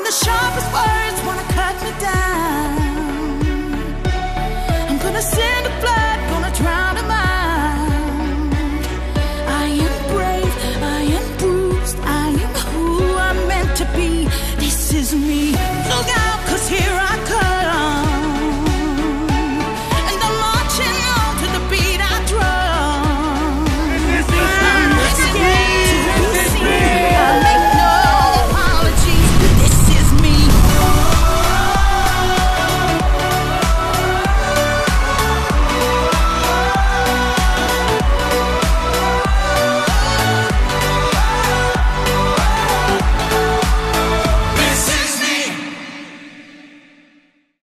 when the sharpest words wanna cut me down. I'm gonna send a flood, gonna drown a mind. I am brave, I am bruised, I am who I'm meant to be. This is me. Look out!